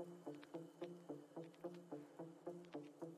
Thank you.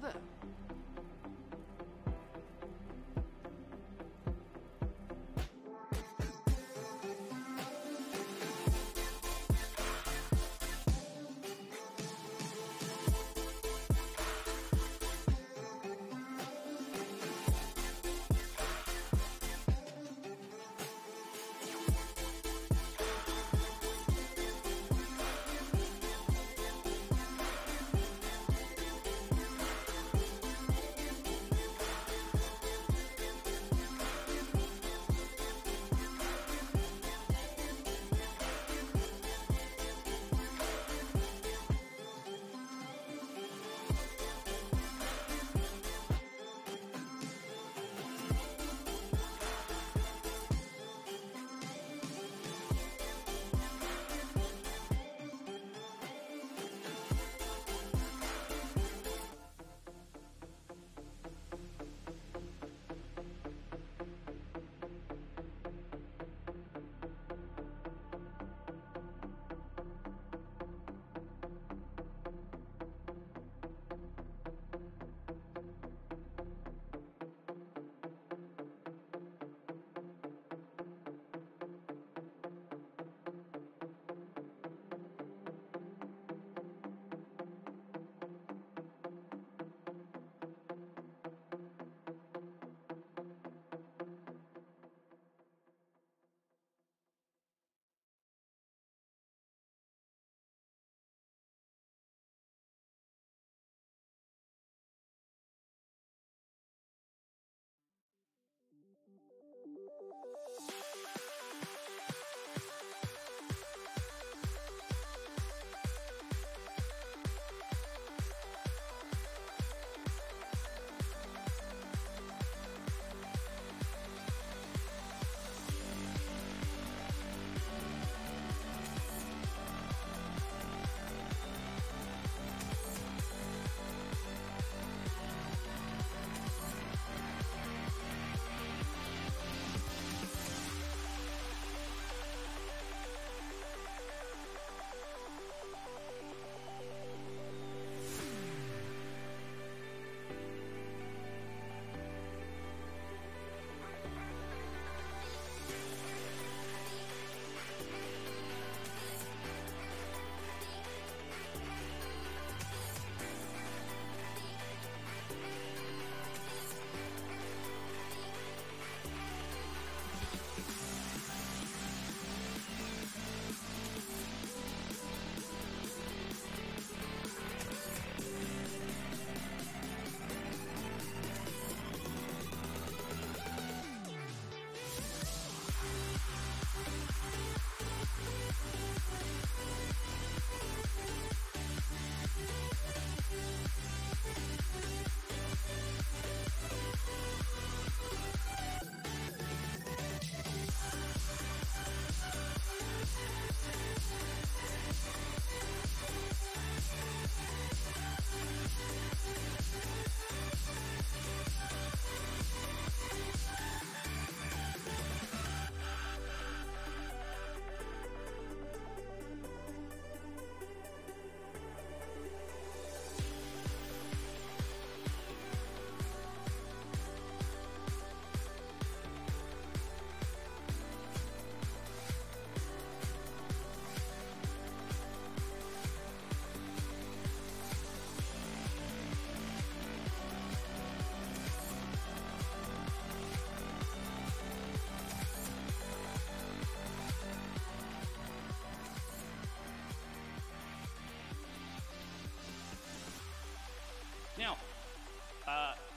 Hello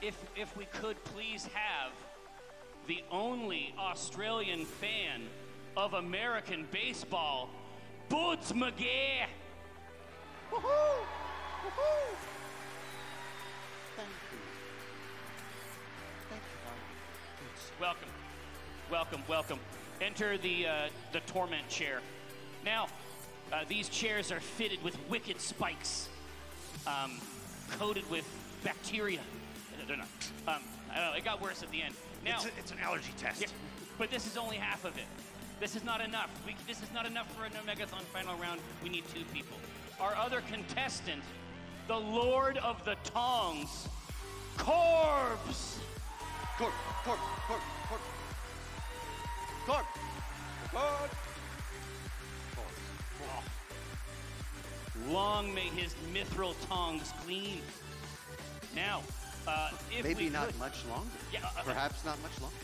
if if we could please have the only Australian fan of American baseball, Boots McGee. Woohoo! Woohoo! Thank you. Thank you, Boots. Welcome, welcome, welcome. Enter the uh, the torment chair. Now, uh, these chairs are fitted with wicked spikes, um, coated with bacteria. They're not. Um, I don't know. It got worse at the end. Now, It's, a- it's an allergy test. yeah, but this is only half of it. This is not enough. We, this is not enough for an Omegathon final round. We need two people. Our other contestant, the Lord of the Tongs, Korbz. Corp, corp, corp, corp. Corp. Corp. Corp. Long may his mithril tongs gleam. Now, uh, if Maybe we not could, much longer. Yeah, uh, Perhaps not much longer.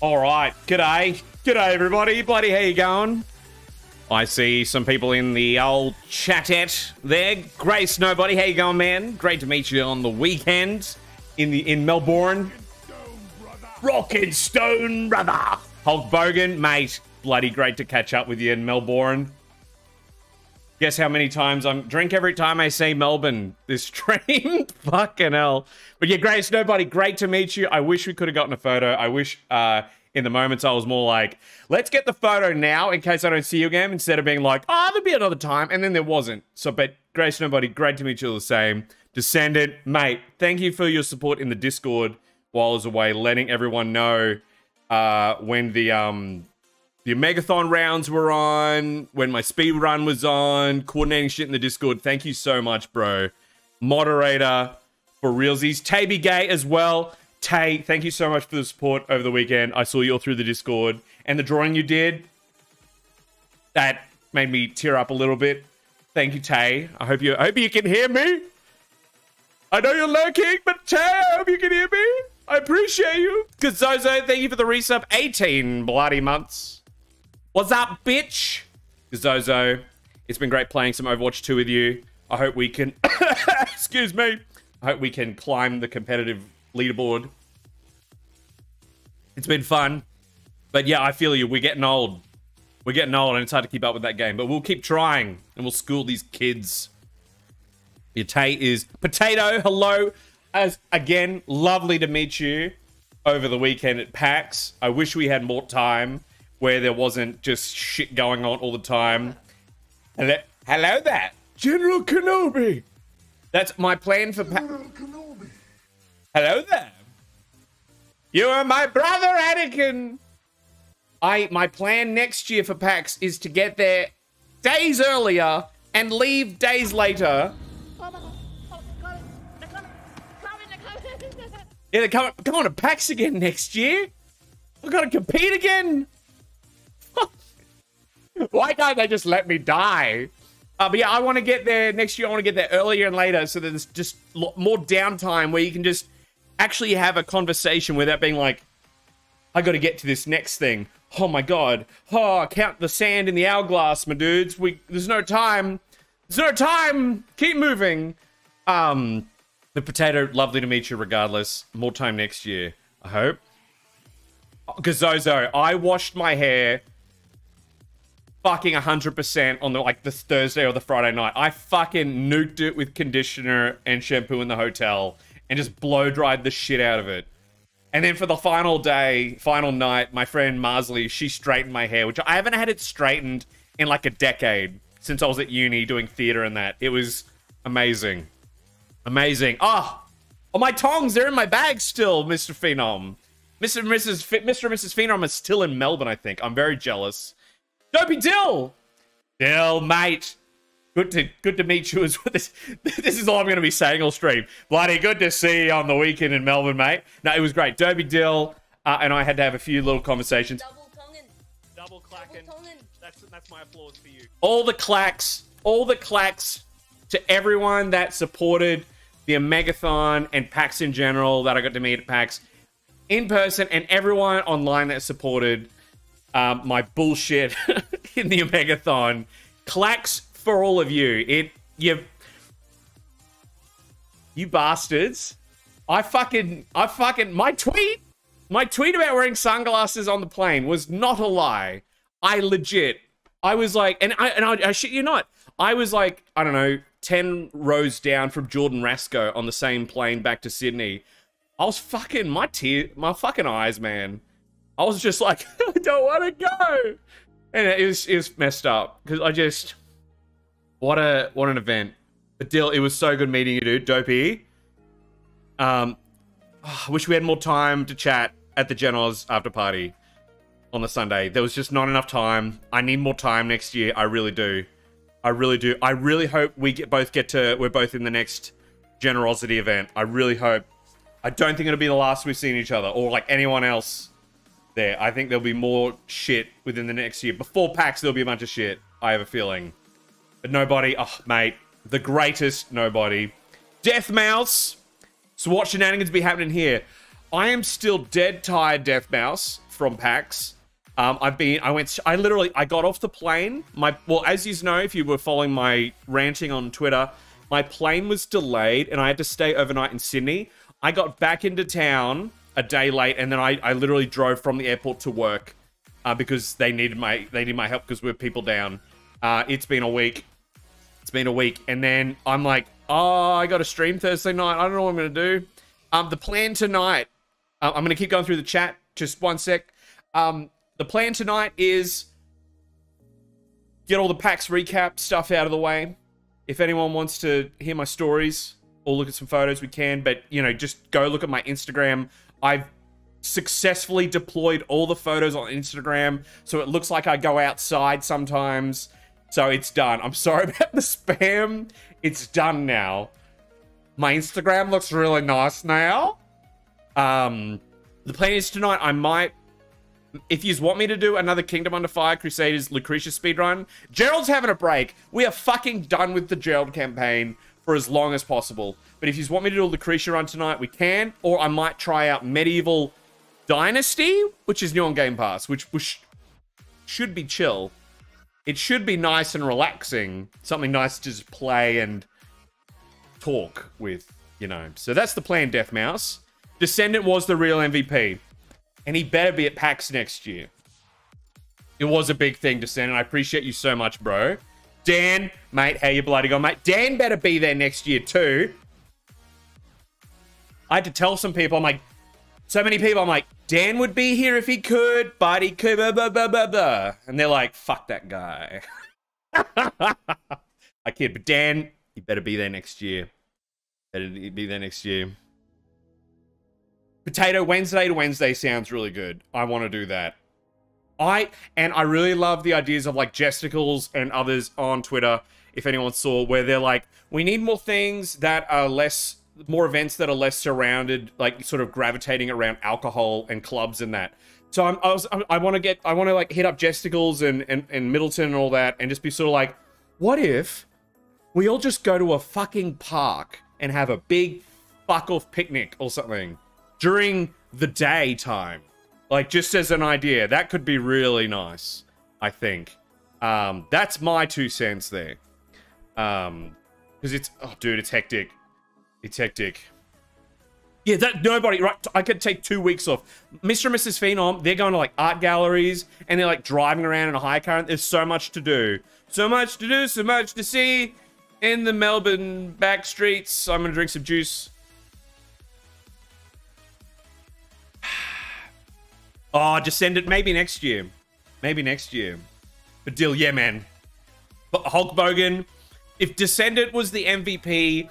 All right. G'day. G'day, everybody. Bloody, how you going? I see some people in the old chatette there. Grace, nobody. How you going, man? Great to meet you on the weekend in the in Melbourne. Rock and Stone, brother. Hulk Bogan, mate. Bloody great to catch up with you in Melbourne. Guess how many times I'm drink every time I say Melbourne this stream? Fucking hell. But yeah, Grace, nobody, great to meet you. I wish we could have gotten a photo. I wish uh in the moments I was more like, let's get the photo now in case I don't see you again, instead of being like, oh, there'll be another time. And then there wasn't. So but Grace, nobody, great to meet you all the same. Descendant, mate, thank you for your support in the Discord while I was away, letting everyone know uh when the um the Megathon rounds were on, when my speed run was on, coordinating shit in the Discord. Thank you so much, bro. Moderator for realsies. Tay Gay as well. Tay, thank you so much for the support over the weekend. I saw you all through the Discord. And the drawing you did, that made me tear up a little bit. Thank you, Tay. I hope you I hope you can hear me. I know you're lurking, but Tay, I hope you can hear me. I appreciate you. Gazozo, thank you for the resub. 18 bloody months. What's up, bitch? Zozo, it's been great playing some Overwatch 2 with you. I hope we can. Excuse me. I hope we can climb the competitive leaderboard. It's been fun. But yeah, I feel you. We're getting old. We're getting old, and it's hard to keep up with that game. But we'll keep trying, and we'll school these kids. Your Tay is Potato. Hello. As again, lovely to meet you over the weekend at PAX. I wish we had more time where there wasn't just shit going on all the time. Hello, hello there, General Kenobi. That's my plan for PAX. Hello there. You are my brother, Anakin. I my plan next year for PAX is to get there days earlier and leave days later. Yeah, they're coming, coming to PAX again next year. I've got to compete again. Why can't they just let me die? Uh, but yeah, I want to get there next year. I want to get there earlier and later so there's just more downtime where you can just actually have a conversation without being like, I got to get to this next thing. Oh my god. Oh, count the sand in the hourglass, my dudes. We there's no time. There's no time. Keep moving. Um, the potato, lovely to meet you. Regardless, more time next year. I hope. Gazozo, I washed my hair fucking 100% on the like the Thursday or the Friday night. I fucking nuked it with conditioner and shampoo in the hotel and just blow dried the shit out of it. And then for the final day, final night, my friend Marsley, she straightened my hair, which I haven't had it straightened in like a decade since I was at uni doing theater and that. It was amazing. Amazing. Ah, oh, my tongs, they're in my bag still, Mr. Phenom. Mr. and Mrs. Ph- Mr. and Mrs. Phenom is still in Melbourne, I think. I'm very jealous. Dopey Dill! Dill, mate. Good to good to meet you as well. This, this is all I'm going to be saying all stream. Bloody good to see you on the weekend in Melbourne, mate. No, it was great. Dopey Dill uh, and I had to have a few little conversations. Double tonguing. Double clacking. Double tonguing. That's that's my applause for you. all the clacks, all the clacks to everyone that supported the Megathon and PAX in general that I got to meet at PAX in person, and everyone online that supported um, my bullshit in the Omegathon. Clacks for all of you. It you You bastards. I fucking, I fucking, my tweet, my tweet about wearing sunglasses on the plane was not a lie. I legit, I was like, and I, and I, I shit you not, I was like, I don't know, 10 rows down from Jordan Rasco on the same plane back to Sydney. I was fucking, my tear, my fucking eyes, man. I was just like, I don't want to go. And it was, it was messed up because I just, what a, what an event. But Dill, it was so good meeting you, dude. Dopey. Um, I wish we had more time to chat at the Gen Oz after party on the Sunday. There was just not enough time. I need more time next year. I really do. I really do. I really hope we get both get to. We're both in the next generosity event. I really hope. I don't think it'll be the last we've seen each other or like anyone else there. I think there'll be more shit within the next year. Before PAX, there'll be a bunch of shit. I have a feeling. But nobody. Oh, mate. The greatest nobody. Death Mouse. So what shenanigans be happening here? I am still dead tired, Death Mouse, from PAX. Um, I've been, I went, I literally, I got off the plane. My, well, as you know, if you were following my ranting on Twitter, my plane was delayed and I had to stay overnight in Sydney. I got back into town a day late and then I, I literally drove from the airport to work uh, because they needed my, they needed my help because we are people down. Uh, it's been a week. It's been a week. And then I'm like, oh, I got a stream Thursday night. I don't know what I'm to do. Um, the plan tonight, uh, I'm to keep going through the chat. Just one sec. Um, the plan tonight is get all the PAX recap stuff out of the way. If anyone wants to hear my stories or look at some photos, we can. But, you know, just go look at my Instagram. I've successfully deployed all the photos on Instagram. So it looks like I go outside sometimes. So it's done. I'm sorry about the spam. It's done now. My Instagram looks really nice now. Um, the plan is tonight I might if you want me to do another Kingdom Under Fire Crusaders Lucretia speedrun, Gerald's having a break. We are fucking done with the Gerald campaign for as long as possible. But if you want me to do a Lucretia run tonight, we can. Or I might try out Medieval Dynasty, which is new on Game Pass, which, which should be chill. It should be nice and relaxing. Something nice to just play and talk with, you know. So that's the plan, Death Mouse. Descendant was the real MVP and he better be at PAX next year. It was a big thing and I appreciate you so much, bro. Dan, mate, how you bloody going, mate? Dan better be there next year too. I had to tell some people, I'm like, so many people, I'm like, Dan would be here if he could, but he could, blah, blah, blah, blah, blah. And they're like, fuck that guy. I kid, but Dan, he better be there next year. Better be there next year. Potato Wednesday to Wednesday sounds really good. I want to do that. I and I really love the ideas of like Jesticles and others on Twitter. If anyone saw, where they're like, we need more things that are less, more events that are less surrounded, like sort of gravitating around alcohol and clubs and that. So I'm, I was, I want to get, I want to like hit up Jesticles and, and and Middleton and all that, and just be sort of like, what if we all just go to a fucking park and have a big fuck off picnic or something? during the daytime. Like, just as an idea, that could be really nice, I think. Um, that's my two cents there. Um, because it's, oh, dude, it's hectic. It's hectic. Yeah, that nobody, right? I could take two weeks off. Mr. and Mrs. Phenom, they're going to like art galleries and they're like driving around in a high current. There's so much to do. So much to do, so much to see in the Melbourne back streets. I'm going to drink some juice. Oh, Descendant, maybe next year. Maybe next year. But Dill, yeah, man. But Hulk Bogan, if Descendant was the MVP...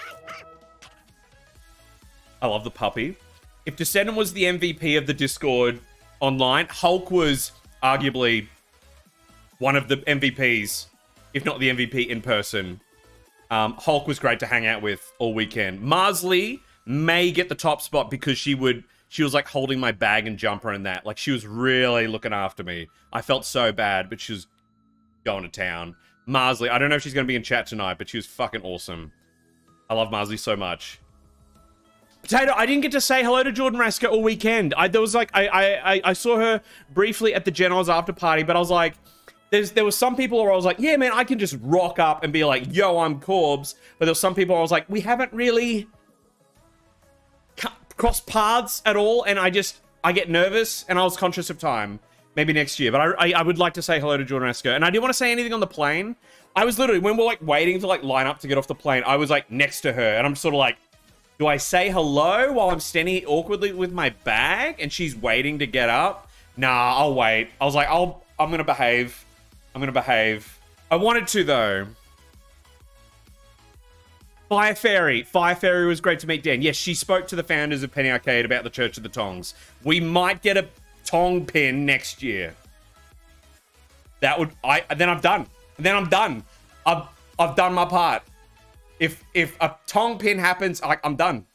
I love the puppy. If Descendant was the MVP of the Discord online, Hulk was arguably one of the MVPs, if not the MVP in person. Um, Hulk was great to hang out with all weekend. Marsley may get the top spot because she would she was like holding my bag and jumper and that. Like she was really looking after me. I felt so bad, but she was going to town. Marsley, I don't know if she's going to be in chat tonight, but she was fucking awesome. I love Marsley so much. Potato, I didn't get to say hello to Jordan Rasco all weekend. I there was like I I I saw her briefly at the Gen Oz after party, but I was like, there's there were some people where I was like, yeah, man, I can just rock up and be like, yo, I'm Korbz. But there were some people I was like, we haven't really cross paths at all, and I just I get nervous, and I was conscious of time. Maybe next year, but I, I, I would like to say hello to Jordan Rasco, and I didn't want to say anything on the plane. I was literally when we're like waiting to like line up to get off the plane, I was like next to her, and I'm sort of like, do I say hello while I'm standing awkwardly with my bag, and she's waiting to get up? Nah, I'll wait. I was like, I'll I'm gonna behave. I'm gonna behave. I wanted to though. Fire Fairy. Fire Fairy was great to meet Dan. Yes, she spoke to the founders of Penny Arcade about the Church of the Tongs. We might get a Tong pin next year. That would I then I'm done. Then I'm done. I've I've done my part. If if a Tong pin happens, I, I'm done.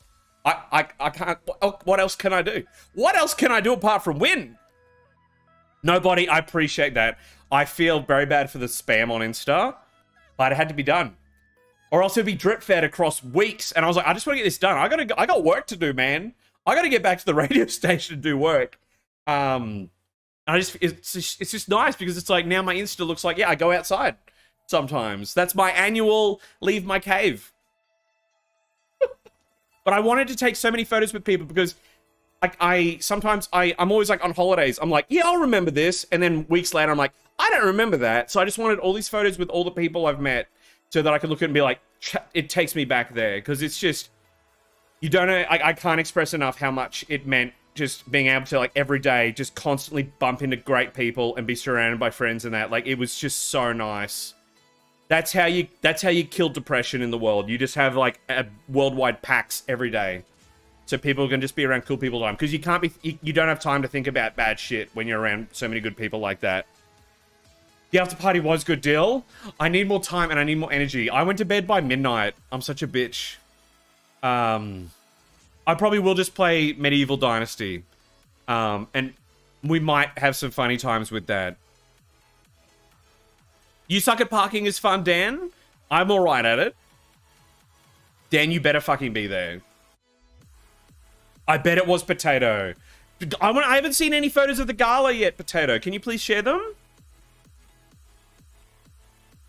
I, I I can't. What else can I do? What else can I do apart from win? Nobody. I appreciate that. I feel very bad for the spam on Insta, but it had to be done or else it'd be drip fed across weeks. And I was like, I just want to get this done. I gotta, I got work to do, man. I gotta get back to the radio station and do work. Um, I just, it's just, it's just nice because it's like now my Insta looks like, yeah, I go outside sometimes. That's my annual leave my cave. but I wanted to take so many photos with people because like I sometimes I I'm always like on holidays. I'm like, yeah, I'll remember this, and then weeks later, I'm like, I don't remember that. So I just wanted all these photos with all the people I've met so that I could look at it and be like, it takes me back there. Because it's just you don't know. I, I can't express enough how much it meant just being able to like every day just constantly bump into great people and be surrounded by friends and that. Like it was just so nice. That's how you that's how you kill depression in the world. You just have like a worldwide PAX every day. So people can just be around cool people time. Because you can't be you, you don't have time to think about bad shit when you're around so many good people like that the after party was good deal. I need more time and I need more energy. I went to bed by midnight. I'm such a bitch. Um, I probably will just play Medieval Dynasty. Um, and we might have some funny times with that. You suck at parking is fun, Dan. I'm alright at it. Dan, you better fucking be there. I bet it was Potato. I, want, I haven't seen any photos of the gala yet, Potato. Can you please share them?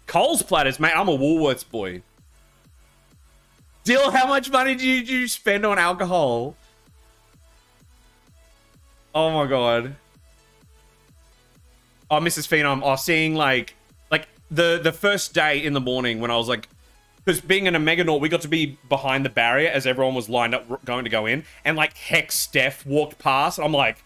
Coles platters, mate. I'm a Woolworths boy. Dill, how much money did you, spend on alcohol? Oh my god. Oh, Mrs. Phenom. Oh, seeing like, like the the first day in the morning when I was like, because being in a Meganaut, we got to be behind the barrier as everyone was lined up going to go in, and like Hex Steph walked past. I'm like,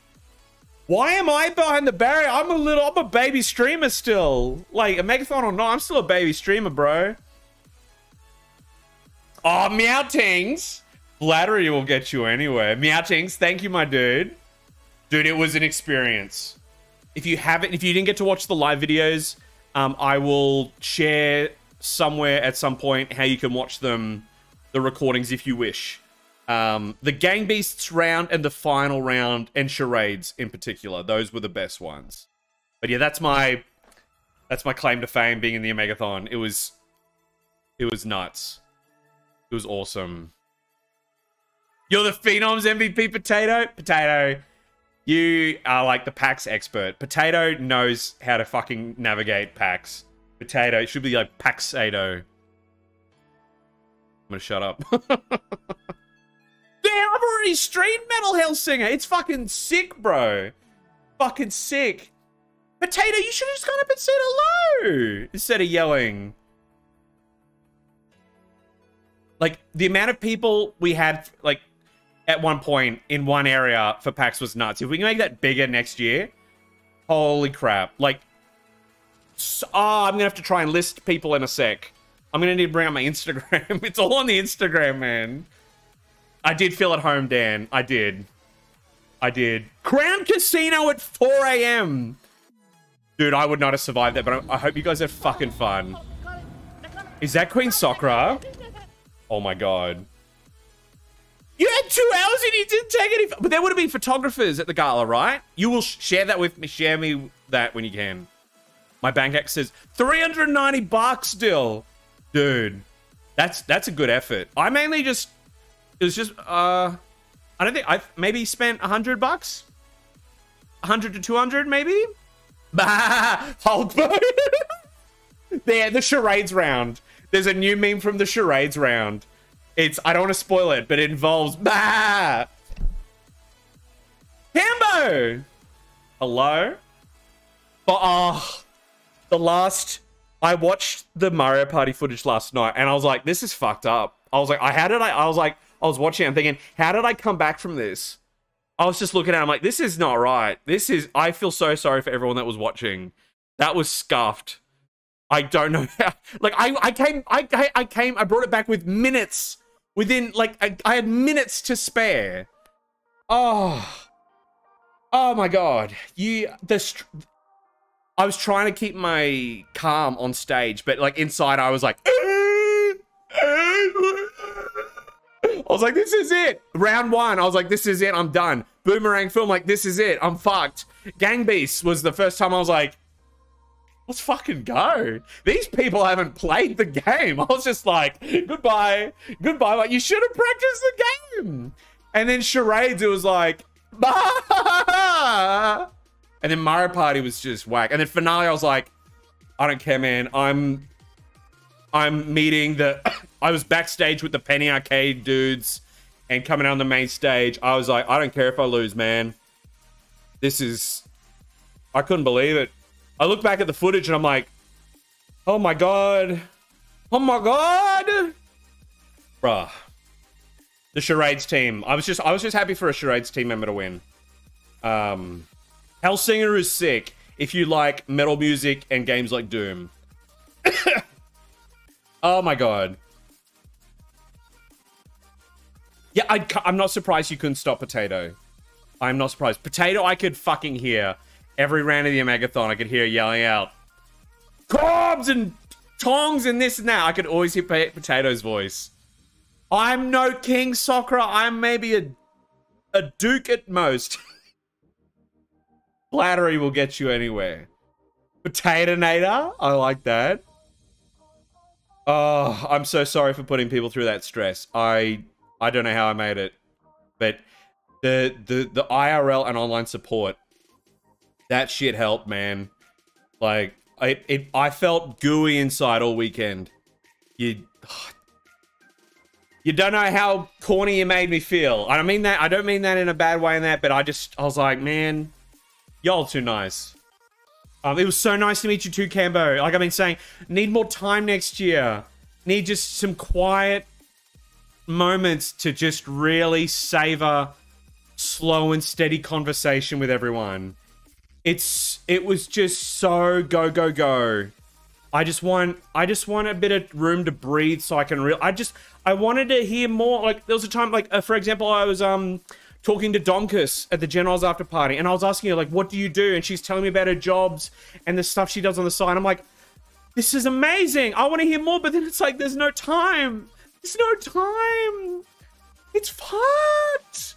why am I behind the barrier? I'm a little, I'm a baby streamer still. Like, a Megathon or not, I'm still a baby streamer, bro. Oh, Meowtings. Flattery will get you anywhere. Meowtings, thank you, my dude. Dude, it was an experience. If you haven't, if you didn't get to watch the live videos, um, I will share somewhere at some point how you can watch them, the recordings if you wish. Um, the Gang Beasts round and the final round and charades in particular, those were the best ones. But yeah, that's my that's my claim to fame being in the Omegathon. It was it was nuts. It was awesome. You're the Phenoms MVP Potato? Potato. You are like the PAX expert. Potato knows how to fucking navigate PAX. Potato, it should be like Paxado. I'm gonna shut up. Damn, I've already streamed Metal Hellsinger. It's fucking sick, bro. Fucking sick. Potato, you should have just gone up and said hello instead of yelling. Like, the amount of people we had, like, at one point in one area for PAX was nuts. If we can make that bigger next year, holy crap. Like, so, oh, ah, I'm going to have to try and list people in a sec. I'm going to need to bring up my Instagram. it's all on the Instagram, man. I did feel at home, Dan. I did. I did. Crown Casino at 4 a.m. Dude, I would not have survived that, but I, hope you guys had fucking fun. Is that Queen Sakura? Oh my god. You had two hours and you didn't take any... But there would have been photographers at the gala, right? You will share that with me. Share me that when you can. My bank app says 390 bucks still. Dude, that's that's a good effort. I mainly just it was just uh I don't think I maybe spent a hundred bucks, hundred to two hundred maybe. Bah, Hulk there, the charades round. There's a new meme from the charades round. It's I don't want to spoil it, but it involves bah, Cambo! Hello? But, oh, the last... I watched the Mario Party footage last night, and I was like, this is fucked up. I was like, I had it. I was like, I was watching I'm thinking, how did I come back from this? I was just looking at it, I'm like, this is not right. This is... I feel so sorry for everyone that was watching. That was scuffed. I don't know how. Like I, I came, I, I came, I brought it back with minutes. Within like, I, I had minutes to spare. Oh, oh my god! You the. I was trying to keep my calm on stage, but like inside, I was like. Eh, eh, eh. I was like, this is it. Round one, I was like, this is it. I'm done. Boomerang Fu, like, this is it. I'm fucked. Gang Beasts was the first time I was like, let's fucking go. These people haven't played the game. I was just like, goodbye, goodbye. Like, you should have practiced the game. And then charades, it was like, bah! and then Mario Party was just whack. And then finale, I was like, I don't care, man. I'm, I'm meeting the. I was backstage with the Penny Arcade dudes, and coming on the main stage, I was like, I don't care if I lose, man. This is. I couldn't believe it. I look back at the footage and I'm like, oh my god. Oh my god. Bruh. The charades team. I was just I was just happy for a charades team member to win. Um Hellsinger is sick if you like metal music and games like Doom. oh my god. Yeah, I, I'm not surprised you couldn't stop Potato. I'm not surprised. Potato, I could fucking hear every round of the Omegathon, I could hear yelling out, Korbz and tongs and this and that. I could always hear Potato's voice. I'm no King Sakura. I'm maybe a, a Duke at most. Flattery will get you anywhere. Potato. I like that. Oh, I'm so sorry for putting people through that stress. I I don't know how I made it. But the the the IRL and online support that shit helped, man. Like, I it, I felt gooey inside all weekend. You, you don't know how corny you made me feel. I don't mean that. I don't mean that in a bad way. In that, but I just, I was like, man, y'all too nice. Um, it was so nice to meet you too, Cambo. Like I've been saying, need more time next year. Need just some quiet moments to just really savor slow and steady conversation with everyone. It's it was just so go go go. I just want I just want a bit of room to breathe so I can real. I just I wanted to hear more. Like there was a time like uh, for example I was um talking to Domkus at the Gen Oz after party and I was asking her like what do you do and she's telling me about her jobs and the stuff she does on the side. I'm like this is amazing. I want to hear more but then it's like there's no time. There's no time. It's fucked.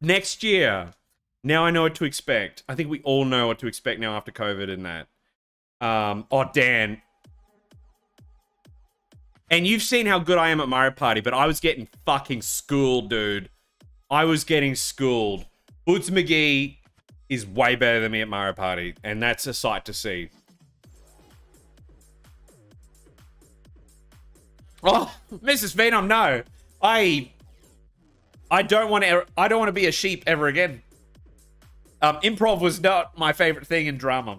Next year, now I know what to expect. I think we all know what to expect now after COVID and that. Um, oh, Dan. And you've seen how good I am at Mario Party, but I was getting fucking schooled, dude. I was getting schooled. Boots McGee is way better than me at Mario Party, and that's a sight to see. Oh, Mrs. Phenom, no. I I don't want to I don't want to be a sheep ever again. Um, improv was not my favorite thing in drama.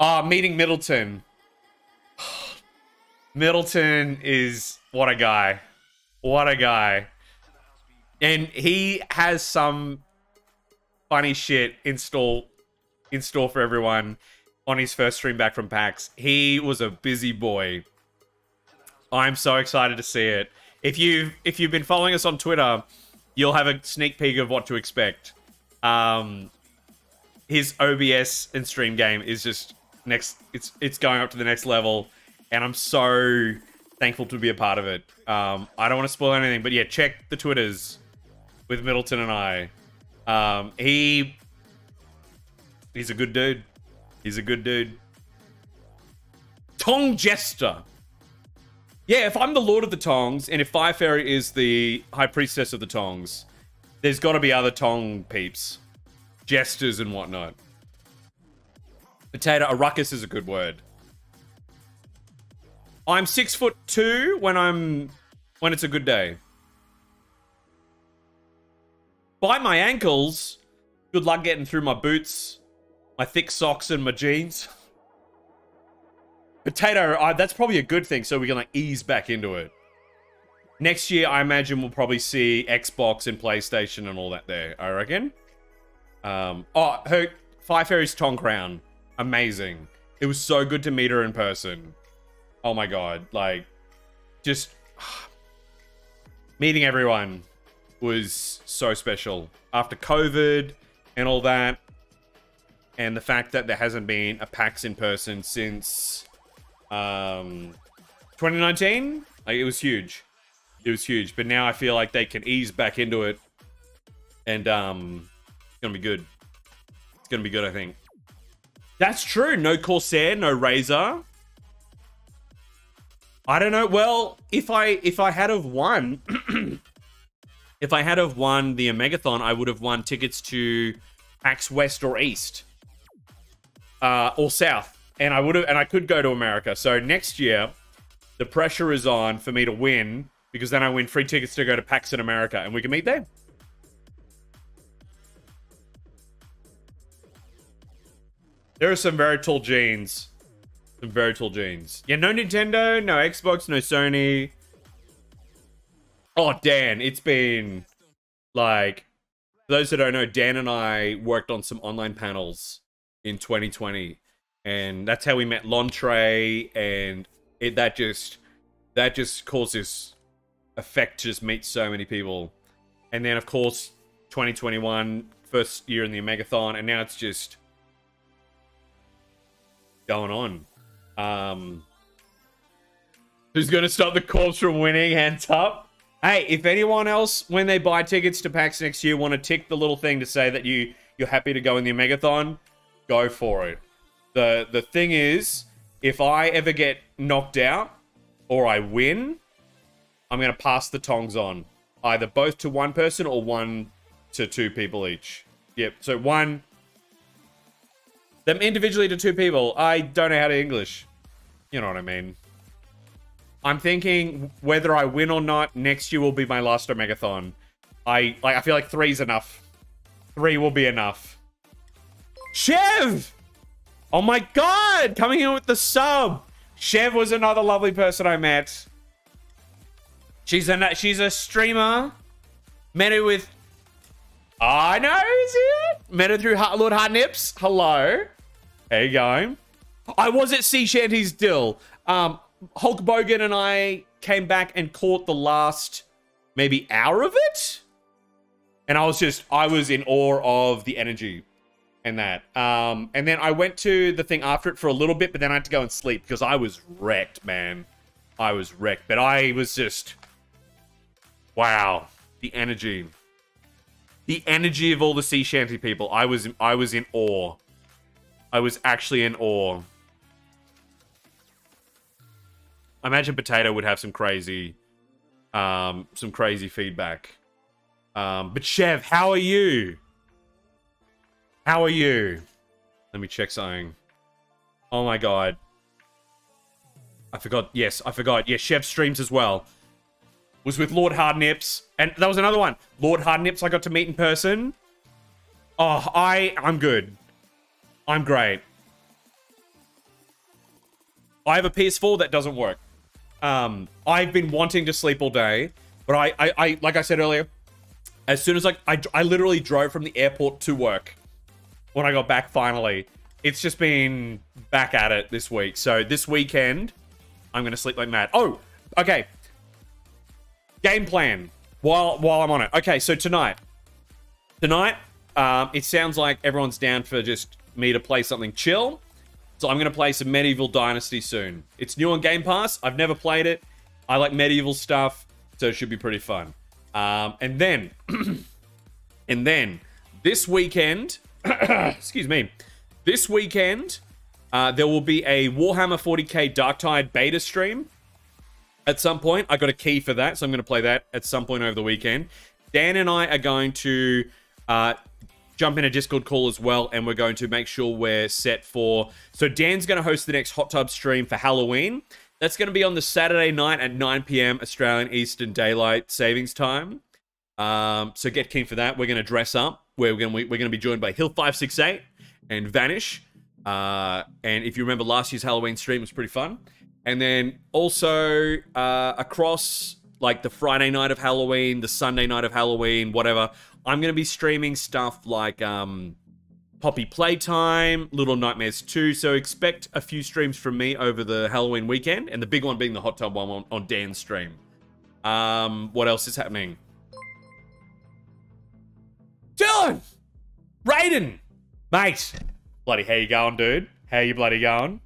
Ah, uh, meeting Middleton. Middleton is what a guy. What a guy. And he has some funny shit in store in store for everyone on his first stream back from PAX. He was a busy boy. I'm so excited to see it. If you've if you've been following us on Twitter, you'll have a sneak peek of what to expect. Um, his OBS and stream game is just next. It's it's going up to the next level, and I'm so thankful to be a part of it. Um, I don't want to spoil anything, but yeah, check the twitters with Middleton and I. Um, he he's a good dude. He's a good dude. Tong Jester. Yeah, if I'm the Lord of the Tongs, and if Fire Fairy is the High Priestess of the Tongs, there's got to be other Tong peeps. Jesters and whatnot. Potato, a ruckus is a good word. I'm six foot two when I'm when it's a good day. By my ankles. Good luck getting through my boots, my thick socks, and my jeans. Potato, that's probably a good thing, so we can like ease back into it. Next year, I imagine we'll probably see Xbox and PlayStation and all that there. I reckon. Um, oh, her Fire Fairy's Tongue Crown, amazing. It was so good to meet her in person. Oh my god, like, just meeting everyone was so special after COVID and all that, and the fact that there hasn't been a PAX in person since um 2019. Like, it was huge. It was huge, but now I feel like they can ease back into it, and um, it's gonna be good. It's gonna be good, I think. That's true. No Corsair, no Razer. I don't know. Well, if I if I had have won, if I had have won the Omegathon, I would have won tickets to PAX West or East, uh, or South, and I would have, and I could go to America. So next year, the pressure is on for me to win because then I win free tickets to go to PAX in America, and we can meet there. There are some very tall jeans. Some very tall jeans. Yeah, no Nintendo, no Xbox, no Sony. Oh, Dan, it's been like for those that don't know, Dan and I worked on some online panels in 2020, and that's how we met Lontre, and it that just that just caused this effect to just meet so many people, and then of course 2021 first year in the Omegathon, and now it's just going on. Um, who's going to stop the corpse from winning? Hands up. Hey, if anyone else, when they buy tickets to PAX next year, want to tick the little thing to say that you you're happy to go in the Omegathon, go for it. the The thing is, if I ever get knocked out or I win, I'm going to pass the tongs on, either both to one person or one to two people each. Yep. So one them individually to two people. I don't know how to English. You know what I mean. I'm thinking whether I win or not, next year will be my last Omegathon. I like I feel like three's enough. Three will be enough. Chev! Oh my god! Coming in with the sub! Chev was another lovely person I met. She's a she's a streamer. Met her with I know, is it? Met her through Lord Hard Nips. Hello. You going? I was at Sea Shanty's Dill. Um, Hulk Bogan and I came back and caught the last maybe hour of it. And I was just, I was in awe of the energy and that. Um, and then I went to the thing after it for a little bit, but then I had to go and sleep because I was wrecked, man. I was wrecked. But I was just, wow, the energy. The energy of all the sea shanty people. I was, I was in awe. I was actually in awe. I imagine Potato would have some crazy, um, some crazy feedback. Um, but Chev, how are you? How are you? Let me check something. Oh my god. I forgot. Yes, I forgot. Yes, Chev streams as well. Was with Lord Hardnips. And that was another one. Lord Hardnips I got to meet in person. Oh, I, I'm good. I'm great. I have a PS4 that doesn't work. Um, I've been wanting to sleep all day, but I, I, I like I said earlier, as soon as I, I, I literally drove from the airport to work when I got back finally. It's just been back at it this week. So this weekend, I'm gonna sleep like mad. Oh, okay. Game plan while while I'm on it. Okay, so tonight, tonight, um, it sounds like everyone's down for just me to play something chill. So I'm going to play some Medieval Dynasty soon. It's new on Game Pass. I've never played it. I like medieval stuff, so it should be pretty fun. Um, and then, and then this weekend, excuse me, this weekend uh, there will be a Warhammer 40k Darktide beta stream. At some point, I got a key for that, so I'm going to play that at some point over the weekend. Dan and I are going to uh, jump in a Discord call as well, and we're going to make sure we're set for. So Dan's going to host the next hot tub stream for Halloween. That's going to be on the Saturday night at 9 p.m. Australian Eastern Daylight Savings Time. Um, so get keen for that. We're going to dress up. We're going to we're going to be joined by Hill five six eight and Vanish. Uh, and if you remember last year's Halloween stream, was pretty fun. And then also uh, across like the Friday night of Halloween, the Sunday night of Halloween, whatever, I'm going to be streaming stuff like um, Poppy Playtime, Little Nightmares 2. So expect a few streams from me over the Halloween weekend, and the big one being the hot tub one on, on Dan's stream. Um, what else is happening? Dylan! Raiden! Mate! Bloody, how you going, dude? How you bloody going?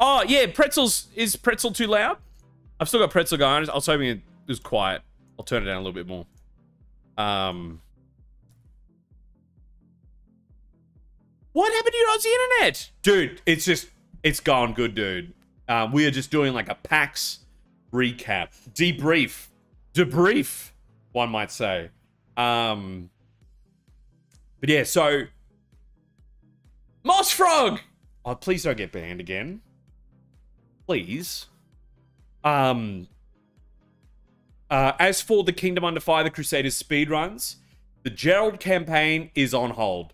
Oh, yeah, pretzels. Is pretzel too loud? I've still got pretzel going. I was hoping it was quiet. I'll turn it down a little bit more. Um... What happened to your Aussie internet? Dude, it's just, it's gone good, dude. Um, we are just doing like a PAX recap, debrief, debrief, one might say. Um, but yeah, so Moss Frog. Oh, please don't get banned again. Please. Um. Uh, as for the Kingdom Under Fire, the Crusaders speedruns, the Gerald campaign is on hold.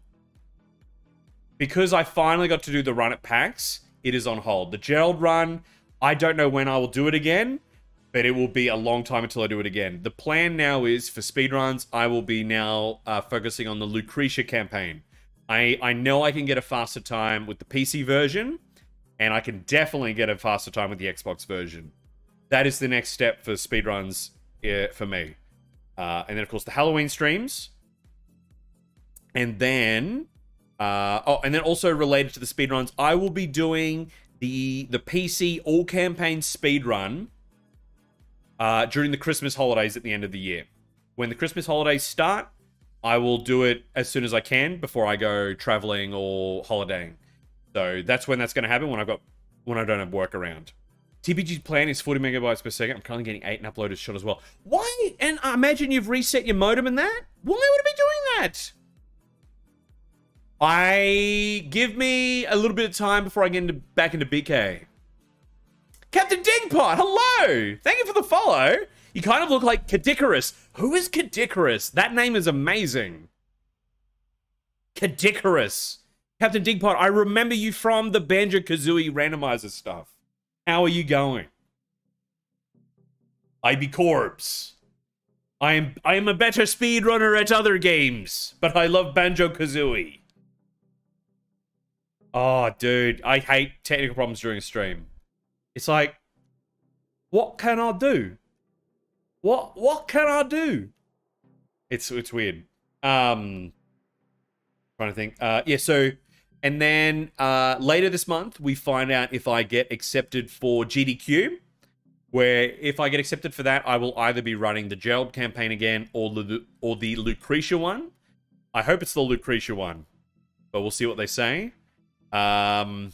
Because I finally got to do the run at PAX, it is on hold. The Gerald run, I don't know when I will do it again, but it will be a long time until I do it again. The plan now is for speedruns, I will be now uh, focusing on the Lucretia campaign. I, I know I can get a faster time with the PC version, and I can definitely get a faster time with the Xbox version. That is the next step for speedruns uh, for me. Uh, and then, of course, the Halloween streams. And then, uh, oh, and then also related to the speedruns, I will be doing the the PC all campaign speedrun uh, during the Christmas holidays at the end of the year. When the Christmas holidays start, I will do it as soon as I can before I go traveling or holidaying. So that's when that's going to happen when I've got when I don't have work around. TPG's plan is 40 megabytes per second. I'm currently getting 8 and uploaded shot as well. Why? And I imagine you've reset your modem and that? Why would it be doing that? I give me a little bit of time before I get into, back into BK. Captain Dingpot, hello! Thank you for the follow. You kind of look like Kadikarus. Who is Kadikarus? That name is amazing. Kadikarus. Captain Dingpot, I remember you from the Banjo Kazooie randomizer stuff. How are you going? I be Corpse. I am I am a better speedrunner at other games, but I love Banjo Kazooie. Oh, dude, I hate technical problems during a stream. It's like, what can I do? What what can I do? It's it's weird. Um, trying to think. Uh, yeah. So, and then uh, later this month we find out if I get accepted for GDQ. Where if I get accepted for that, I will either be running the Gerald campaign again or the or the Lucretia one. I hope it's the Lucretia one, but we'll see what they say. Um,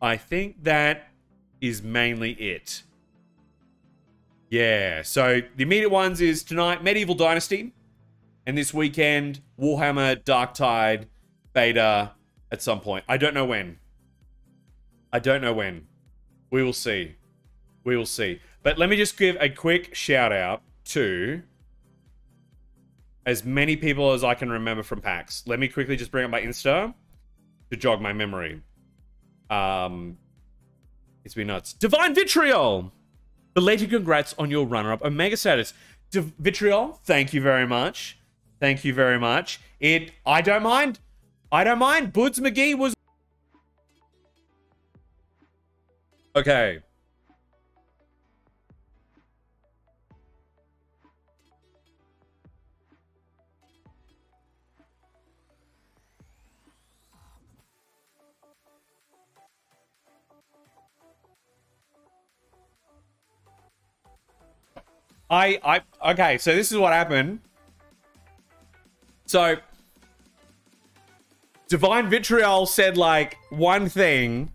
I think that is mainly it. Yeah, so the immediate ones is tonight Medieval Dynasty, and this weekend Warhammer Darktide beta at some point. I don't know when. I don't know when. We will see. We will see. But let me just give a quick shout out to as many people as I can remember from PAX. Let me quickly just bring up my Insta to jog my memory. Um, it's been nuts. Divine Vitriol! Belated congrats on your runner-up Omega status. Div Vitriol, thank you very much. Thank you very much. It, I don't mind. I don't mind. Boods McGee was... Okay. I, I, okay, so this is what happened. So, Divine Vitriol said like one thing,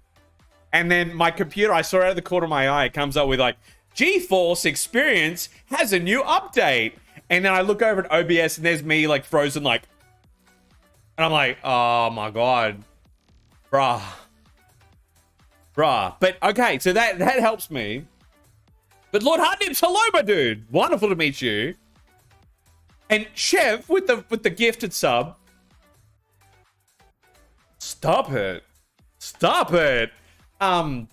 and then my computer, I saw it out of the corner of my eye, it comes up with like, GeForce Experience has a new update. And then I look over at OBS and there's me like frozen, like, and I'm like, oh my god, bruh, bruh. But okay, so that that helps me. But Lord Hardnips, hello, my dude. Wonderful to meet you. And Chev with the with the gifted sub. Stop it. Stop it. Um.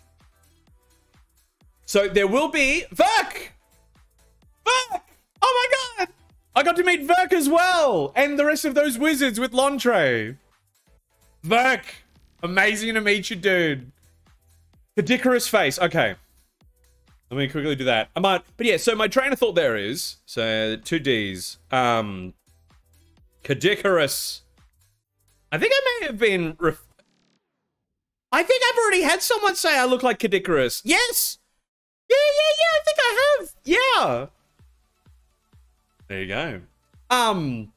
So there will be Verk. Verk. Oh my god. I got to meet Verk as well, and the rest of those wizards with Lontre. Verk, amazing to meet you, dude. Pedicarous face. Okay. Let me quickly do that. I might, but yeah. So my train of thought there is so two D's. Um, Cadicarus. I think I may have been. I think I've already had someone say I look like Cadicarus. Yes. Yeah, yeah, yeah. I think I have. Yeah. There you go. Um.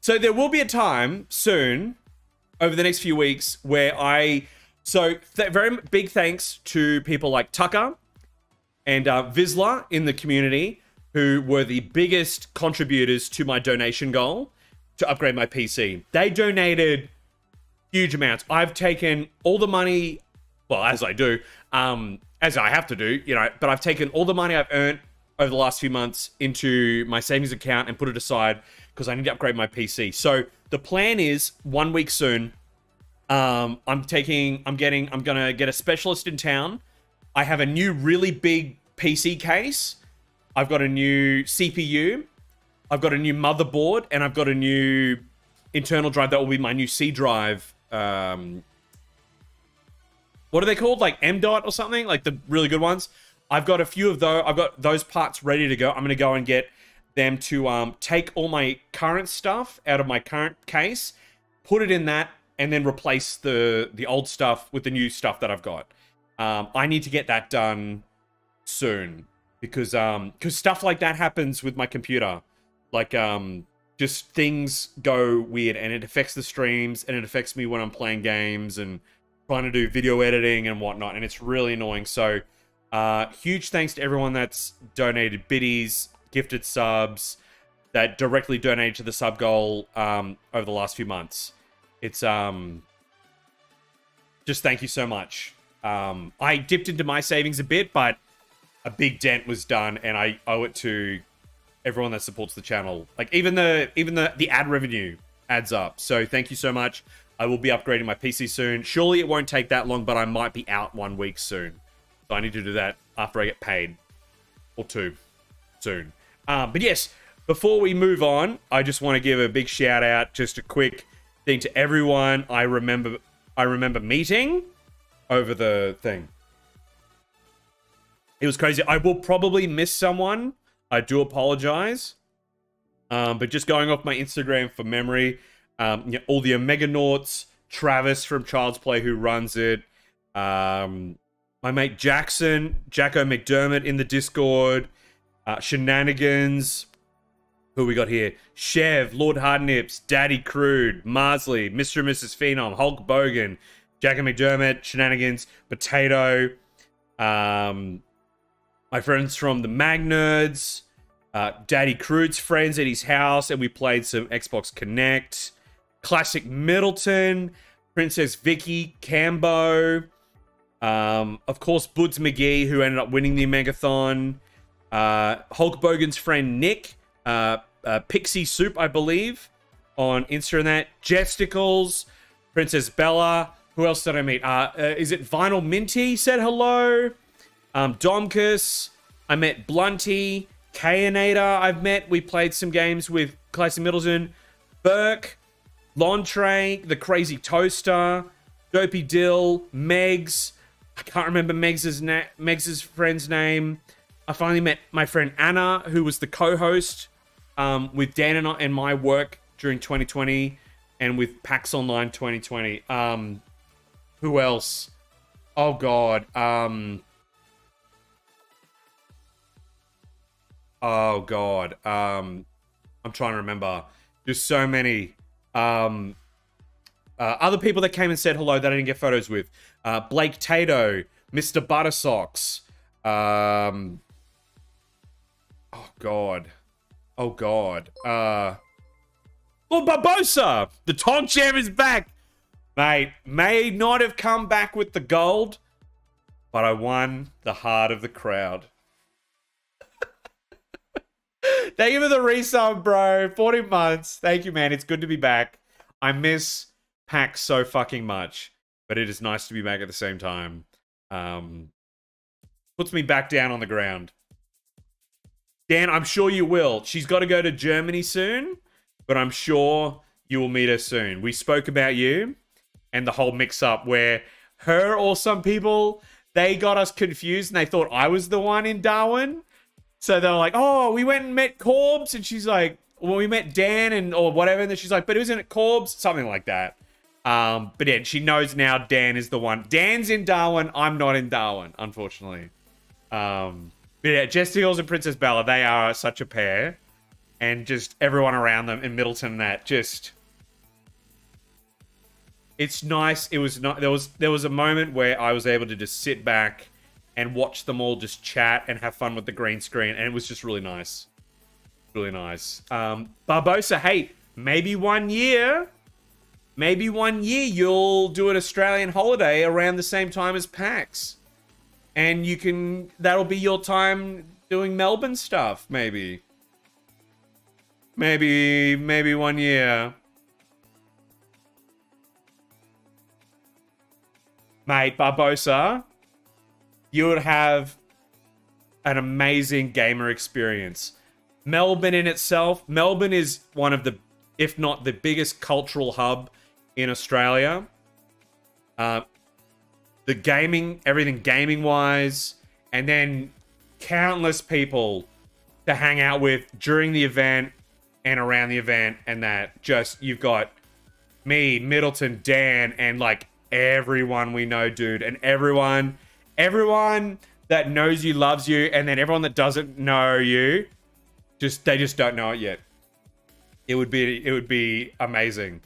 So there will be a time soon, over the next few weeks, where I. So very big thanks to people like Tucker and uh, Vizsla in the community, who were the biggest contributors to my donation goal to upgrade my PC. They donated huge amounts. I've taken all the money, well, as I do, um, as I have to do, you know, but I've taken all the money I've earned over the last few months into my savings account and put it aside because I need to upgrade my PC. So the plan is one week soon. Um, I'm taking, I'm getting, I'm gonna get a specialist in town. I have a new really big PC case. I've got a new CPU. I've got a new motherboard, and I've got a new internal drive that will be my new C drive. Um, what are they called? Like M dot or something? Like the really good ones. I've got a few of those. I've got those parts ready to go. I'm gonna go and get them to um, take all my current stuff out of my current case, put it in that, and then replace the the old stuff with the new stuff that I've got. Um, I need to get that done soon because um because stuff like that happens with my computer, like um just things go weird and it affects the streams and it affects me when I'm playing games and trying to do video editing and whatnot and it's really annoying. So uh huge thanks to everyone that's donated biddies, gifted subs, that directly donated to the sub goal um over the last few months. It's um just thank you so much. Um, I dipped into my savings a bit, but a big dent was done, and I owe it to everyone that supports the channel. Like even the even the the ad revenue adds up. So thank you so much. I will be upgrading my PC soon. Surely it won't take that long, but I might be out one week soon. So I need to do that after I get paid, or two, soon. Um, but yes, before we move on, I just want to give a big shout out, just a quick thing to everyone I remember. I remember meeting over the thing. It was crazy. I will probably miss someone. I do apologize. Um, but just going off my Instagram for memory, um, you know, all the Omega Nauts, Travis from Child's Play who runs it, um, my mate Jackson, Jacko McDermott in the Discord, uh, Shenanigans, who we got here? Chev, Lord Hardnips, Daddy Crude, Marsley, Mr. and Mrs. Phenom, Hulk Bogan, Jacko McDermott, Shenanigans, Potato, um, my friends from the Magnerds, uh, Daddy Crude's friends at his house, and we played some Xbox Kinect, Classic Middleton, Princess Vicky, Cambo, um, of course, Buds McGee, who ended up winning the Megathon, uh, Hulk Bogan's friend Nick, uh, uh, Pixie Soup, I believe, on Insta and that, Jesticles, Princess Bella, who else did I meet? Uh, uh, is it Vinyl Minty said hello? Um, Domkus. I met Blunty. Kayanator I've met. We played some games with Classy Middleton. Burke. Lontre. The Crazy Toaster. Dopey Dill. Megs. I can't remember Megs's, na- Megs's friend's name. I finally met my friend Anna, who was the co-host um, with Dan and, I, and my work during 2020 and with PAX Online 2020. Um, who else? Oh God. Um. Oh God. Um. I'm trying to remember. There's so many. Um. Uh, other people that came and said hello that I didn't get photos with. Uh, Blake Tato, Mr. Buttersocks. Um. Oh God. Oh God. Uh. Lord Barbosa, the Tonk Champ is back. Mate, may not have come back with the gold, but I won the heart of the crowd. Thank you for the resub, bro. 40 months. Thank you, man. It's good to be back. I miss PAX so fucking much, but it is nice to be back at the same time. Um, puts me back down on the ground. Dan, I'm sure you will. She's got to go to Germany soon, but I'm sure you will meet her soon. We spoke about you and the whole mix up where her or some people they got us confused and they thought I was the one in Darwin. So they're like, "Oh, we went and met Korbz," and she's like, "Well, we met Dan and or whatever." And then she's like, "But isn't it Korbz?" Something like that. Um, but yeah, she knows now Dan is the one. Dan's in Darwin. I'm not in Darwin, unfortunately. Um, but yeah, Jesticles and Princess Bella, they are such a pair. And just everyone around them in Middleton that just it's nice. It was not there was there was a moment where I was able to just sit back and watch them all just chat and have fun with the green screen, and it was just really nice. Really nice. Um, Barbosa, hey, maybe one year, maybe one year you'll do an Australian holiday around the same time as PAX. And you can that'll be your time doing Melbourne stuff, maybe. Maybe maybe one year. Mate, Barbosa, you would have an amazing gamer experience. Melbourne in itself, Melbourne is one of the, if not the biggest cultural hub in Australia. Uh, the gaming, everything gaming wise, and then countless people to hang out with during the event and around the event, and that just you've got me, Middleton, Dan, and like everyone we know, dude, and everyone, everyone that knows you loves you, and then everyone that doesn't know you, just they just don't know it yet. It would be it would be amazing.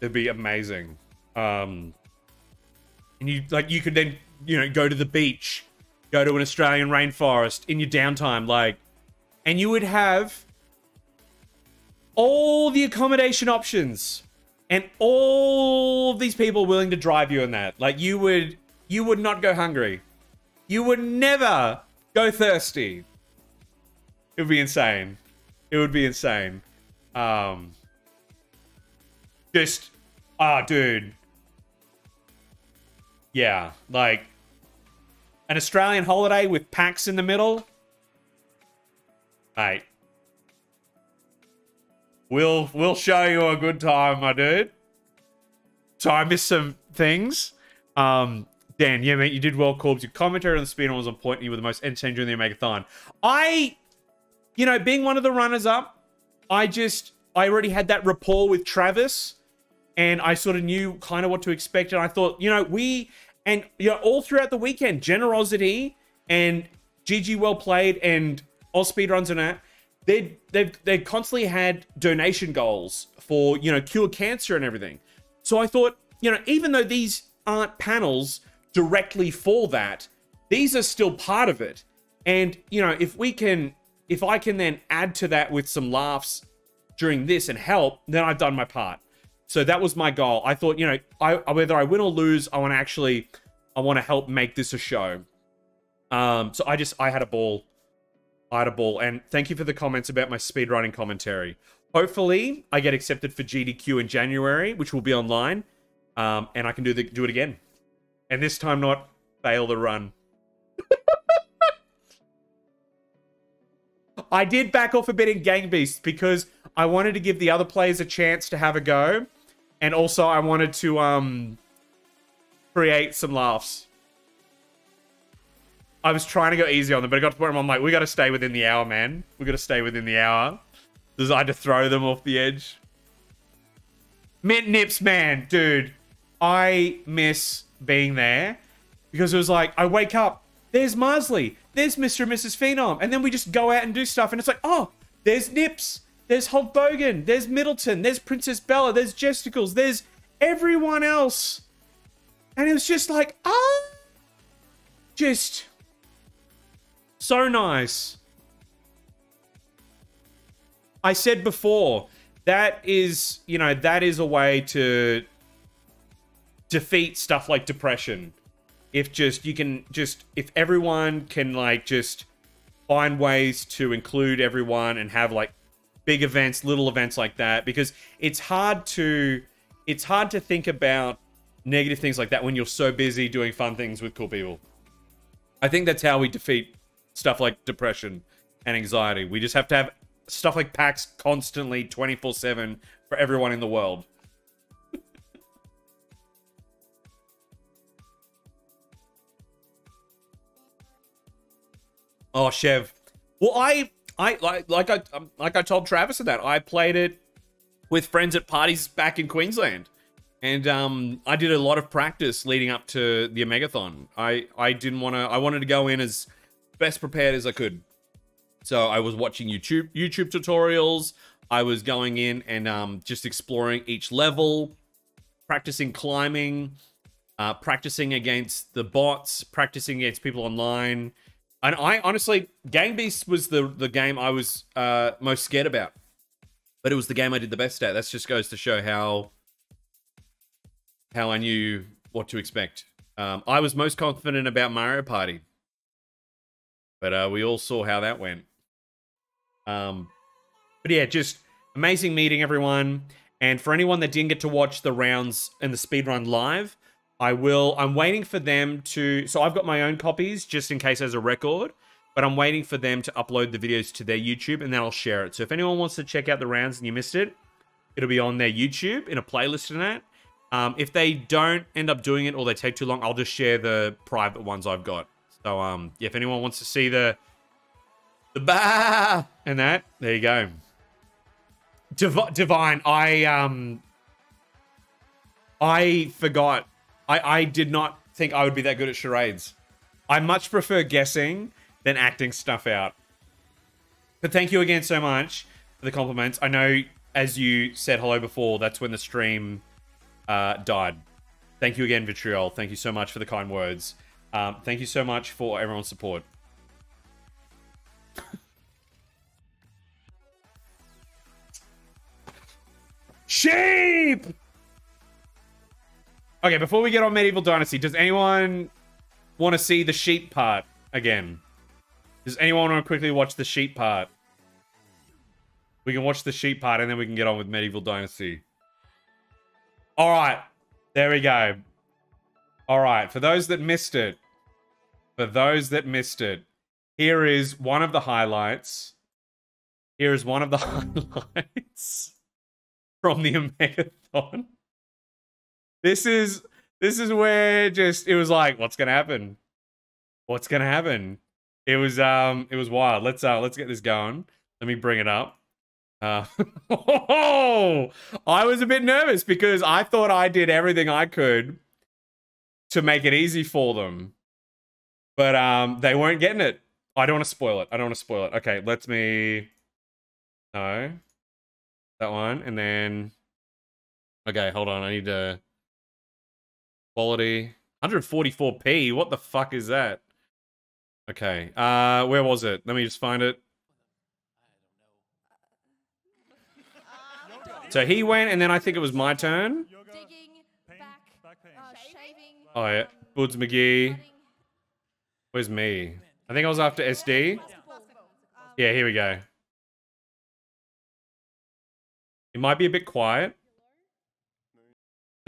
It'd be amazing. Um, and you like you could then you know go to the beach, go to an Australian rainforest in your downtime, like, and you would have all the accommodation options and all these people willing to drive you in that. Like you would you would not go hungry. You would never go thirsty. It would be insane. It would be insane. Um just ah oh, dude. Yeah, like an Australian holiday with PAX in the middle. Mate, We'll we'll show you a good time, my dude. So I missed some things. Um, Dan, yeah, mate, you did well, Korbz. Your commentary on the speedrun was on point. You were the most entertaining during the Omegathon. I, you know, being one of the runners up, I just I already had that rapport with Travis, and I sort of knew kind of what to expect. And I thought, you know, we and you know, all throughout the weekend, generosity and GG well played and Oz speedruns and that they they've they constantly had donation goals for you know cure cancer and everything. So I thought you know even though these aren't panels directly for that, these are still part of it. And you know if we can if I can then add to that with some laughs during this and help, then I've done my part. So that was my goal. I thought, you know, I, whether I win or lose, I want to actually, I want to help make this a show. Um, so I just, I had a ball I had a ball, and thank you for the comments about my speedrunning commentary. Hopefully, I get accepted for GDQ in January, which will be online, um, and I can do the do it again, and this time not fail the run. I did back off a bit in Gang Beasts because I wanted to give the other players a chance to have a go, and also I wanted to um create some laughs. I was trying to go easy on them, but I got to the point where I'm like, we got to stay within the hour, man. We got to stay within the hour. Had to throw them off the edge. Mint Nips, man, dude. I miss being there because it was like, I wake up, there's Marsley, there's Mr. and Mrs. Phenom, and then we just go out and do stuff, and it's like, oh, there's Nips, there's Hulk Bogan, there's Middleton, there's Princess Bella, there's Jesticles, there's everyone else. And it was just like, ah, just so nice. I said before, that is, you know, that is a way to defeat stuff like depression. If just, you can just, if everyone can, like, just find ways to include everyone and have like big events, little events like that because it's hard to it's hard to think about negative things like that when you're so busy doing fun things with cool people. I think that's how we defeat stuff like depression and anxiety. We just have to have stuff like PAX constantly 24/7 for everyone in the world. Oh, Chev. Well, I I like like I um, like I told Travis that I played it with friends at parties back in Queensland. And um, I did a lot of practice leading up to the Omegathon. I, I didn't want to. I wanted to go in as best prepared as I could. So I was watching YouTube YouTube tutorials. I was going in and um, just exploring each level, practicing climbing, uh, practicing against the bots, practicing against people online. And I honestly, Gang Beast was the the game I was uh, most scared about, but it was the game I did the best at. That just goes to show how how I knew what to expect. Um, I was most confident about Mario Party, but uh, we all saw how that went. Um, but yeah, just amazing meeting everyone. And for anyone that didn't get to watch the rounds and the speedrun live, I will. I'm waiting for them to. So I've got my own copies just in case as a record, but I'm waiting for them to upload the videos to their YouTube and then I'll share it. So if anyone wants to check out the rounds and you missed it, it'll be on their YouTube in a playlist in that. Um, if they don't end up doing it or they take too long, I'll just share the private ones I've got. So um, yeah, if anyone wants to see the the bah and that, there you go. Div- Divine, I um, I forgot. I I did not think I would be that good at charades. I much prefer guessing than acting stuff out. But thank you again so much for the compliments. I know, as you said hello before, that's when the stream uh, died. Thank you again, Vitriol. Thank you so much for the kind words. Um, thank you so much for everyone's support. Sheep! Okay, before we get on Medieval Dynasty, does anyone want to see the sheep part again? Does anyone want to quickly watch the sheep part? We can watch the sheep part and then we can get on with Medieval Dynasty. All right. There we go. All right. For those that missed it, for those that missed it, here is one of the highlights. Here is one of the highlights from the Omegathon. This is this is where just it was like, what's gonna happen? What's gonna happen? It was um it was wild. Let's uh let's get this going. Let me bring it up. Uh, oh, I was a bit nervous because I thought I did everything I could to make it easy for them, but um, they weren't getting it. I don't want to spoil it. I don't want to spoil it. Okay, let's me. No, that one, and then. Okay, hold on. I need to. Quality 144p. What the fuck is that? Okay. Uh, where was it? Let me just find it. So he went, and then I think it was my turn. digging, back, uh, shaving, Oh yeah, Buds McGee. Where's me? I think I was after SD. Yeah, here we go. It might be a bit quiet.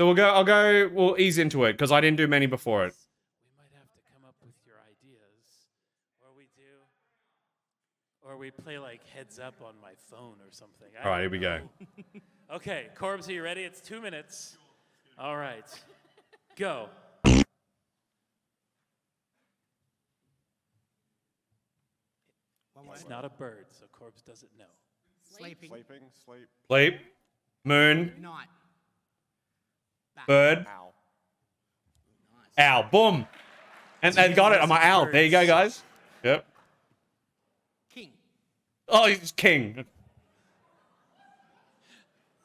So we'll go. I'll go. We'll ease into it because I didn't do many before it. We might have to come up with your ideas, or we do, or we play like heads up on my phone or something. I All right, don't here we go. okay, Korbz, are you ready? It's two minutes. All right, go. It's not a bird, so Korbz doesn't know. Sleeping. Sleeping, sleep. Sleep, moon, Night. Bird, Ow. owl. Boom. And they got it. I'm my owl. There you go, guys. Yep. King. Oh, he's king.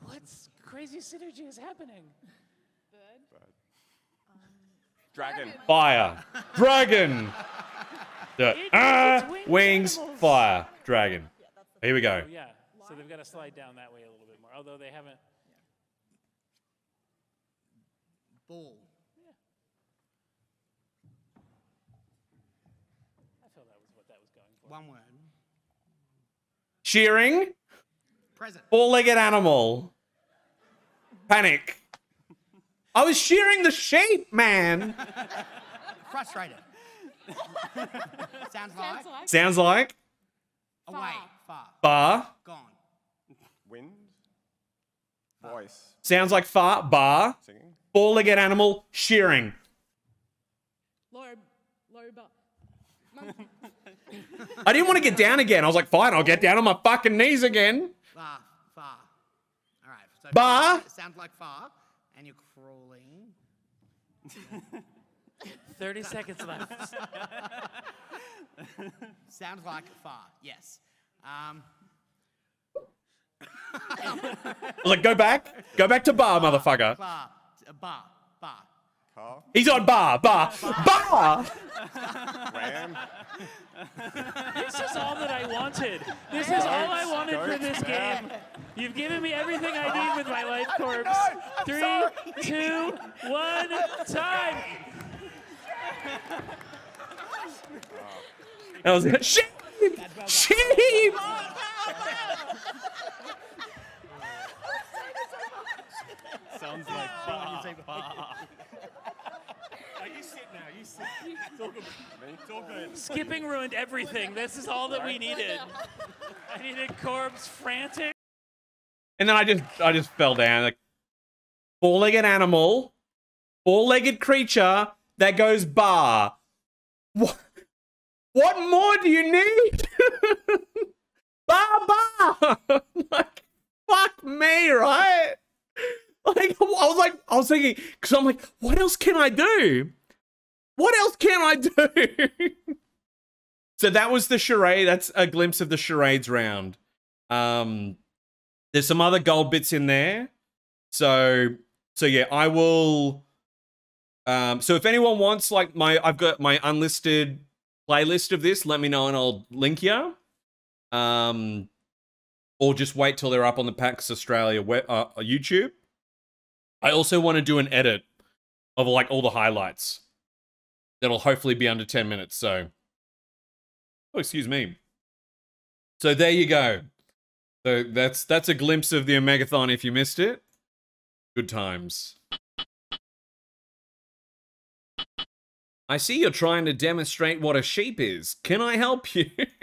What crazy synergy is happening? Bird. Dragon. Fire. Dragon. Yeah. It- Ah, it's winged wings, animals. fire, dragon. Here we go. Oh, yeah, so they've got to slide down that way a little bit more. Although they haven't. Ball. I felt that was what that was going One word. Shearing. Present. Four-legged animal. Panic. I was shearing the sheep, man. Frustrated. Sounds like. Sounds like Sounds like Away. Far. bar. Gone. Wind. Voice. Sounds like far. Bar. Singing. Four-legged animal. Shearing. low, low I didn't want to get down again. I was like, fine, I'll get down on my fucking knees again. Far. Far. All right. So Bar. It sounds like far, and you're crawling. 30 seconds left. Sounds like far. Yes. Um, I was like, go back. Go back to bar, motherfucker. far. Uh, Bar. Bar. Car. He's on bar. Bar. Bar. Ram. This is all that I wanted. This is all I wanted for this game. You've given me everything I need with my life Korbz. Three, two, one, time. I was like, sheep. Sheep. Sounds like Bob. Skipping ruined everything. This is all that we needed. I needed Korbz frantic. And then I just, I just fell down. Like, four-legged animal, four-legged creature that goes bar. What? What more do you need? bar, bar. like, fuck me, right? Like, I was like, I was thinking, because I'm like, what else can I do? What else can I do? so that was the charade. That's a glimpse of the charades round. Um, there's some other gold bits in there. So, so yeah, I will. Um, so if anyone wants, like my, I've got my unlisted playlist of this. Let me know and I'll link you. Um, or just wait till they're up on the PAX Australia web, uh, YouTube. I also want to do an edit of like all the highlights. That'll hopefully be under 10 minutes. So, oh, excuse me. So there you go. So that's that's a glimpse of the Omegathon if you missed it. Good times. I see you're trying to demonstrate what a sheep is. Can I help you?